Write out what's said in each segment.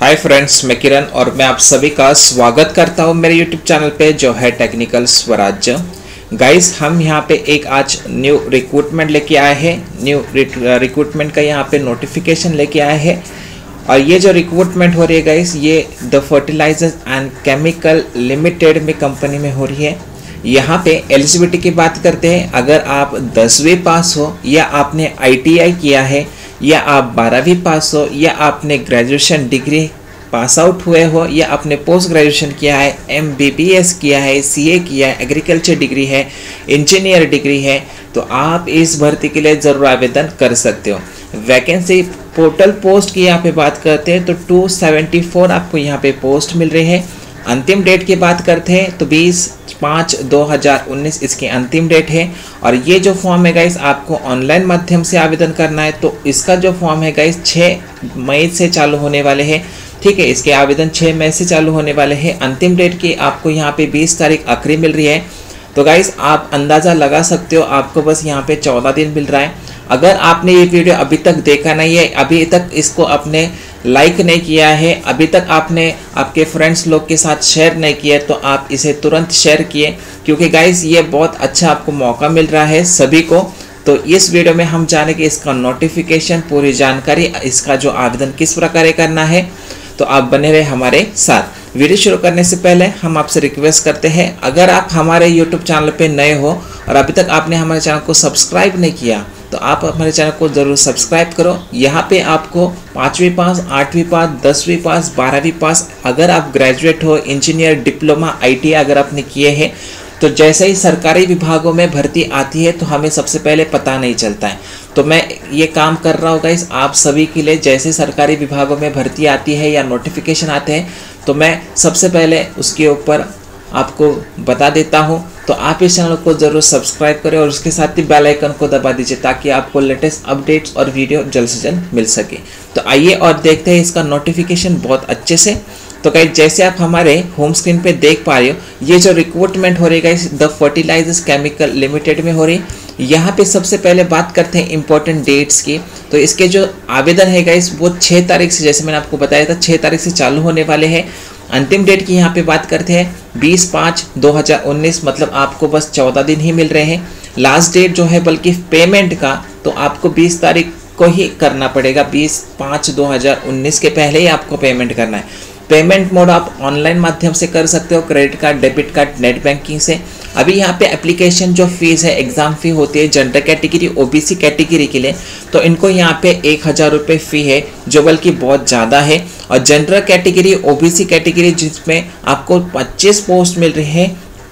Hi friends मैं किरण और मैं आप सभी का स्वागत करता हूँ मेरे यूट्यूब चैनल पे जो है टेक्निकल स्वराज्य गाइस हम यहाँ पे एक आज न्यू रिक्रूटमेंट लेके आए हैं। न्यू रिक्रूटमेंट का यहाँ पे नोटिफिकेशन लेके आए हैं। और ये जो रिक्रूटमेंट हो रही है गाइस ये the fertilizer and chemical limited में कंपनी में हो रही है। यहाँ पे एलिजिबिलिटी की बात करते हैं। अगर आप दसवीं पास हो या आपने आईटीआई किया है या आप बारहवीं पास हो, या आपने ग्रेजुएशन डिग्री पास आउट हुए हो, या आपने पोस्ट ग्रेजुएशन किया है एमबीबीएस किया है सीए किया है एग्रीकल्चर डिग्री है इंजीनियर डिग्री है तो आप इस भर्ती के लिए ज़रूर आवेदन कर सकते हो। वैकेंसी पोर्टल पोस्ट की यहाँ पे बात करते हैं तो 274 आपको यहाँ पे पोस्ट मिल रही है। अंतिम डेट की बात करते हैं तो 20 पाँच दो हज़ार उन्नीस इसकी अंतिम डेट है। और ये जो फॉर्म है गाइस, आपको ऑनलाइन माध्यम से आवेदन करना है तो इसका जो फॉर्म है गाइस छः मई से चालू होने वाले हैं। ठीक है, इसके आवेदन छः मई से चालू होने वाले हैं। अंतिम डेट की आपको यहाँ पे बीस तारीख आखिरी मिल रही है। तो गाइस, आप अंदाज़ा लगा सकते हो, आपको बस यहाँ पे चौदह दिन मिल रहा है। अगर आपने ये वीडियो अभी तक देखा नहीं है, अभी तक इसको अपने लाइक नहीं किया है, अभी तक आपने आपके फ्रेंड्स लोग के साथ शेयर नहीं किया तो आप इसे तुरंत शेयर किए, क्योंकि गाइस ये बहुत अच्छा आपको मौका मिल रहा है सभी को। तो इस वीडियो में हम जानेंगे इसका नोटिफिकेशन पूरी जानकारी, इसका जो आवेदन किस प्रकार करना है। तो आप बने रहे हमारे साथ। वीडियो शुरू करने से पहले हम आपसे रिक्वेस्ट करते हैं, अगर आप हमारे यूट्यूब चैनल पे नए हो और अभी तक आपने हमारे चैनल को सब्सक्राइब नहीं किया तो आप हमारे चैनल को ज़रूर सब्सक्राइब करो। यहाँ पे आपको पाँचवीं पास, आठवीं पास, दसवीं पास, बारहवीं पास अगर आप ग्रेजुएट हो इंजीनियर डिप्लोमा आई अगर आपने किए हैं तो जैसे ही सरकारी विभागों में भर्ती आती है तो हमें सबसे पहले पता नहीं चलता है। तो मैं ये काम कर रहा हूँ इस आप सभी के लिए जैसे सरकारी विभागों में भर्ती आती है या नोटिफिकेशन आते हैं तो मैं सबसे पहले उसके ऊपर आपको बता देता हूँ। तो आप इस चैनल को ज़रूर सब्सक्राइब करें और उसके साथ ही बेल आइकन को दबा दीजिए ताकि आपको लेटेस्ट अपडेट्स और वीडियो जल्द से जल्द मिल सके। तो आइए और देखते हैं इसका नोटिफिकेशन बहुत अच्छे से। तो कहीं जैसे आप हमारे होम स्क्रीन पे देख पा रहे हो, ये जो रिक्रूटमेंट हो रही है द फर्टिलाइजर्स केमिकल लिमिटेड में हो रही यहाँ पे सबसे पहले बात करते हैं इंपॉर्टेंट डेट्स की। तो इसके जो आवेदन है गाइस वो छः तारीख से, जैसे मैंने आपको बताया था छः तारीख से चालू होने वाले हैं। अंतिम डेट की यहाँ पे बात करते हैं 20 पाँच 2019 मतलब आपको बस 14 दिन ही मिल रहे हैं। लास्ट डेट जो है, बल्कि पेमेंट का तो आपको 20 तारीख को ही करना पड़ेगा 20 पाँच 2019 के पहले ही आपको पेमेंट करना है। पेमेंट मोड आप ऑनलाइन माध्यम से कर सकते हो credit card debit card net banking से। अभी यहाँ पे एप्लीकेशन जो फ़ीस है एग्ज़ाम फ़ी होती है जनरल कैटेगरी ओबीसी कैटेगरी के लिए तो इनको यहाँ पे एक हज़ार रुपये फ़ी है, जो बल्कि बहुत ज़्यादा है। और जनरल कैटेगरी ओबीसी कैटेगरी जिसमें आपको 25 पोस्ट मिल रही है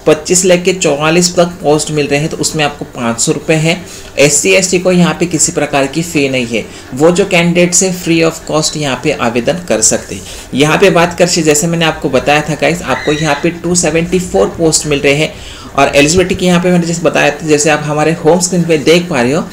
पच्चीस लेके चौवालीस तक पोस्ट मिल रहे हैं तो उसमें आपको पाँच सौ रुपये है। एस सी को यहाँ पे किसी प्रकार की फ़ी नहीं है। वो जो कैंडिडेट से फ्री ऑफ़ कॉस्ट यहाँ पे आवेदन कर सकते हैं। यहाँ पे बात कर जैसे मैंने आपको बताया था गाइस आपको यहाँ पे 274 पोस्ट मिल रहे हैं। और एलिजिबिलिटी की यहाँ पर मैंने जैसे बताया था, जैसे आप हमारे होम स्क्रीन पर देख पा रहे हो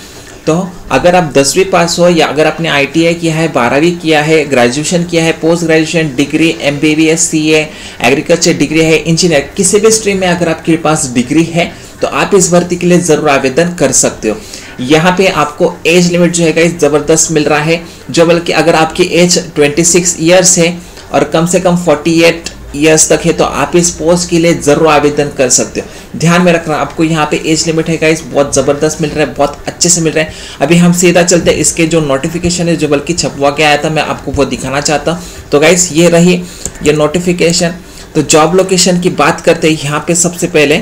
तो अगर आप दसवीं पास हो या अगर आपने आईटीआई किया है, बारहवीं किया है ग्रेजुएशन किया है post graduation degree M B B S C agriculture degree है इंजीनियर किसी भी स्ट्रीम में अगर आपके पास डिग्री है तो आप इस भर्ती के लिए ज़रूर आवेदन कर सकते हो। यहाँ पे आपको एज लिमिट जो है ज़बरदस्त मिल रहा है, जो बल्कि अगर आपकी एज 26 ईयर्स है और कम से कम 48 ईयर्स तक है तो आप इस पोस्ट के लिए ज़रूर आवेदन कर सकते हो। ध्यान में रखना, आपको यहाँ पे एज लिमिट है गाइस बहुत ज़बरदस्त मिल रहा है, बहुत अच्छे से मिल रहा है। अभी हम सीधा चलते हैं, इसके जो नोटिफिकेशन है, जो बल्कि छपवा के आया था, मैं आपको वो दिखाना चाहता हूँ। तो गाइस ये रही ये नोटिफिकेशन तो जॉब लोकेशन की बात करते हैं, यहाँ पे सबसे पहले।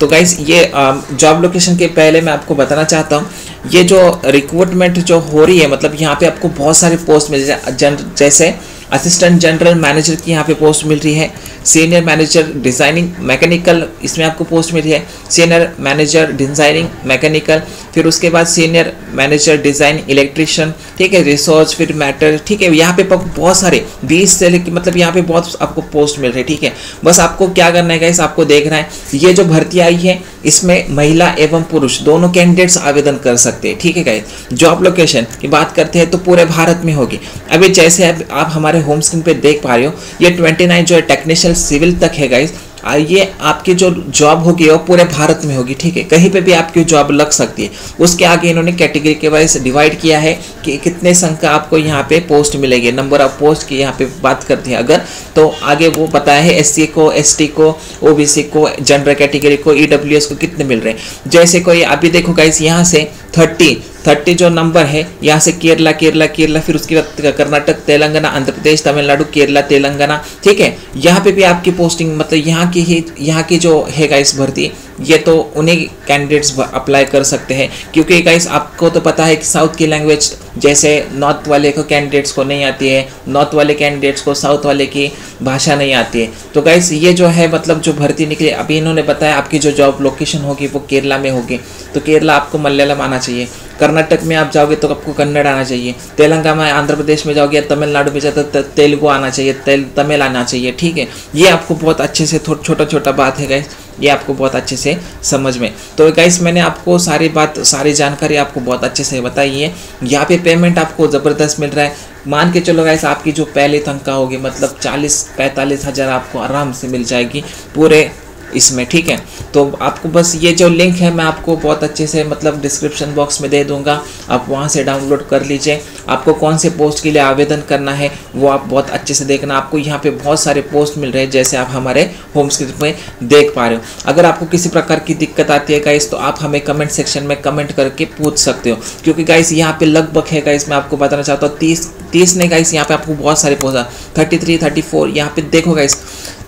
तो गाइस ये जॉब लोकेशन के पहले मैं आपको बताना चाहता हूँ। ये जो रिक्रूटमेंट जो हो रही है मतलब यहाँ पे आपको बहुत सारे पोस्ट मिल जाए जैसे असिस्टेंट जनरल मैनेजर की यहाँ पे पोस्ट मिल रही है। सीनियर मैनेजर डिज़ाइनिंग मैकेनिकल, इसमें आपको पोस्ट मिल रही है। सीनियर मैनेजर डिज़ाइनिंग मैकेनिकल फिर उसके बाद सीनियर मैनेजर डिज़ाइन इलेक्ट्रिशियन ठीक है रिसर्च फिर मैटर ठीक है, यहाँ पे बहुत सारे बीस से लेकर मतलब यहाँ पे बहुत आपको पोस्ट मिल रहे हैं, ठीक है। बस आपको क्या करना है गाइस आपको देखना है, ये जो भर्ती आई है, इसमें महिला एवं पुरुष दोनों कैंडिडेट्स आवेदन कर सकते हैं, ठीक है गाइस जॉब लोकेशन की बात करते हैं तो पूरे भारत में होगी। अभी जैसे आप हमारे होम स्क्रीन पे देख पा रहे हो, ये 29 जो है टेक्नीशियल सिविल तक है गाइस ये आपकी जो जॉब होगी वो पूरे भारत में होगी, ठीक है? कहीं पे भी आपकी जॉब लग सकती है। उसके आगे इन्होंने कैटेगरी के वाइज डिवाइड किया है कि कितने संख्या आपको यहाँ पे पोस्ट मिलेगी। नंबर ऑफ़ पोस्ट की यहाँ पे बात करती है अगर तो आगे वो बताया है एस को एसटी को ओबीसी को जनरल कैटेगरी को ई e को कितने मिल रहे हैं। जैसे कोई, अभी देखो गाइस यहाँ से थर्टी थर्टी जो नंबर है, यहाँ से केरला केरला केरला, फिर उसके बाद कर्नाटक, तेलंगाना, आंध्र प्रदेश, तमिलनाडु, केरला, तेलंगाना, ठीक है? यहाँ पे भी आपकी पोस्टिंग मतलब यहाँ की ही, यहाँ की जो है इस भर्ती ये तो उन्हीं कैंडिडेट्स अप्लाई कर सकते हैं। क्योंकि गाइस आपको तो पता है कि साउथ की लैंग्वेज जैसे नॉर्थ वाले को कैंडिडेट्स को नहीं आती है नॉर्थ वाले कैंडिडेट्स को साउथ वाले की भाषा नहीं आती है। तो गाइस ये जो है मतलब जो भर्ती निकली, अभी इन्होंने बताया आपकी जो जॉब लोकेशन होगी, वो केरला में होगी। तो केरला आपको मलयालम आना चाहिए। कर्नाटक में आप जाओगे तो आपको कन्नड़ आना चाहिए। तेलंगाना में आंध्र प्रदेश में जाओगे या तमिलनाडु में जाते तो तेलुगु आना चाहिए, तेल, तमिल आना चाहिए, ठीक है? ये आपको बहुत अच्छे से छोटा छोटा बात है गाइस ये आपको बहुत अच्छे से समझ में। तो गाइस मैंने आपको सारी बात, सारी जानकारी आपको बहुत अच्छे से बताई है। यहाँ पे पेमेंट आपको ज़बरदस्त मिल रहा है। मान के चलो गाइस आपकी जो पहली तनख्वाह होगी मतलब चालीस, पैंतालीस हज़ार आपको आराम से मिल जाएगी। पूरे इसमें, ठीक है? तो आपको बस ये जो लिंक है, मैं आपको बहुत अच्छे से मतलब डिस्क्रिप्शन बॉक्स में दे दूँगा। आप वहाँ से डाउनलोड कर लीजिए। आपको कौन से पोस्ट के लिए आवेदन करना है, वो आप बहुत अच्छे से देखना। आपको यहाँ पे बहुत सारे पोस्ट मिल रहे हैं, जैसे आप हमारे होम स्क्रीन में देख पा रहे हो। अगर आपको किसी प्रकार की दिक्कत आती है गाइस तो आप हमें कमेंट सेक्शन में कमेंट करके पूछ सकते हो। क्योंकि गाइस यहाँ पे लगभग है गाइस मैं आपको बताना चाहता हूँ, तीस तीस ने गाइस यहाँ पे आपको बहुत सारे post thirty three thirty four यहाँ पे देखो गाइस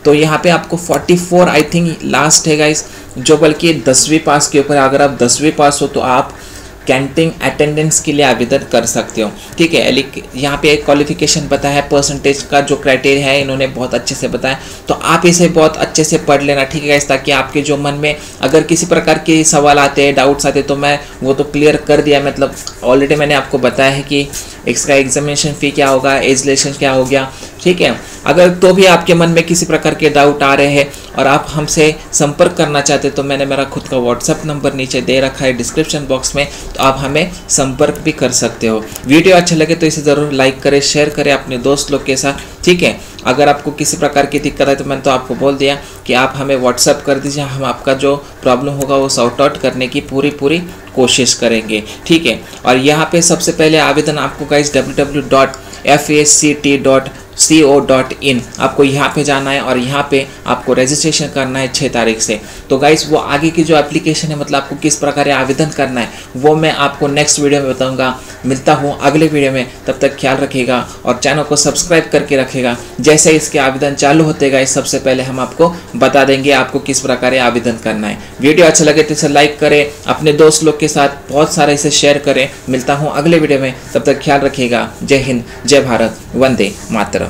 तो यहाँ पे आपको 44 आई थिंक लास्ट है गाइस जो बल्कि दसवीं पास के ऊपर अगर आप दसवीं पास हो तो आप कैंटीन अटेंडेंस के लिए आवेदन कर सकते हो। ठीक है यहाँ पे एक क्वालिफिकेशन बताया है परसेंटेज का जो क्राइटेरिया है, इन्होंने बहुत अच्छे से बताया। तो आप इसे बहुत अच्छे से पढ़ लेना, ठीक है ताकि आपके जो मन में अगर किसी प्रकार के सवाल आते हैं डाउट्स आते हैं तो मैं वो तो क्लियर कर दिया। मतलब ऑलरेडी मैंने आपको बताया है कि इसका एग्जामिनेशन फ़ी क्या होगा एजलेशन क्या हो गया ठीक है? अगर तो भी आपके मन में किसी प्रकार के डाउट आ रहे हैं और आप हमसे संपर्क करना चाहते तो मैंने मेरा खुद का व्हाट्सअप नंबर नीचे दे रखा है डिस्क्रिप्शन बॉक्स में तो आप हमें संपर्क भी कर सकते हो। वीडियो अच्छा लगे तो इसे ज़रूर लाइक करें शेयर करें अपने दोस्त लोग के साथ, ठीक है? अगर आपको किसी प्रकार की दिक्कत है तो मैंने तो आपको बोल दिया कि आप हमें व्हाट्सअप कर दीजिए, हम आपका जो प्रॉब्लम होगा वो सॉर्ट आउट करने की पूरी पूरी कोशिश करेंगे, ठीक है? और यहाँ पे सबसे पहले आवेदन आपको guys W W dot F S C T dot C O dot in आपको यहाँ पे जाना है और यहाँ पे आपको रजिस्ट्रेशन करना है छः तारीख से। तो गाइस वो आगे की जो एप्लीकेशन है मतलब आपको किस प्रकार आवेदन करना है, वो मैं आपको नेक्स्ट वीडियो में बताऊँगा। मिलता हूँ अगले वीडियो में। तब तक ख्याल रखेगा और चैनल को सब्सक्राइब करके रखेगा जैसे इसके आवेदन चालू होते गए सबसे पहले हम आपको बता देंगे आपको किस प्रकार आवेदन करना है। वीडियो अच्छा लगे तो इसे लाइक करें, अपने दोस्त लोग के साथ बहुत सारे इसे शेयर करें। मिलता हूँ अगले वीडियो में। तब तक ख्याल रखिएगा। जय हिंद, जय भारत, वंदे मातरम।